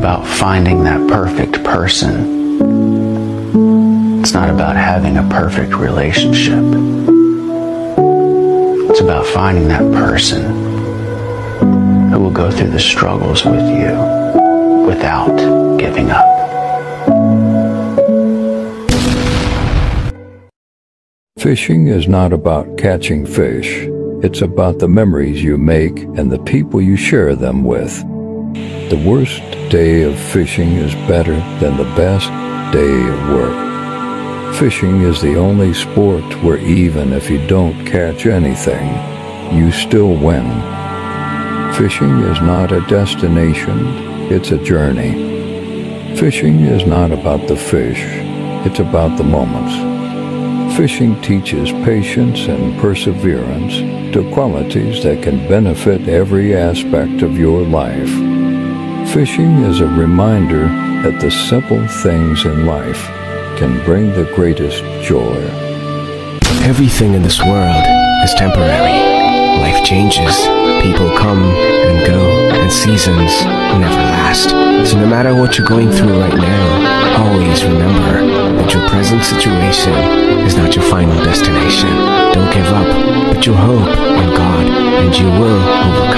about finding that perfect person. It's not about having a perfect relationship. It's about finding that person who will go through the struggles with you without giving up. Fishing is not about catching fish. It's about the memories you make and the people you share them with. The worst day of fishing is better than the best day of work. Fishing is the only sport where even if you don't catch anything, you still win. Fishing is not a destination, it's a journey. Fishing is not about the fish, it's about the moments. Fishing teaches patience and perseverance to qualities that can benefit every aspect of your life. Fishing is a reminder that the simple things in life can bring the greatest joy. Everything in this world is temporary. Life changes, people come and go, and seasons never last. So no matter what you're going through right now, always remember that your present situation is not your final destination. Don't give up, put your hope in God, and you will overcome.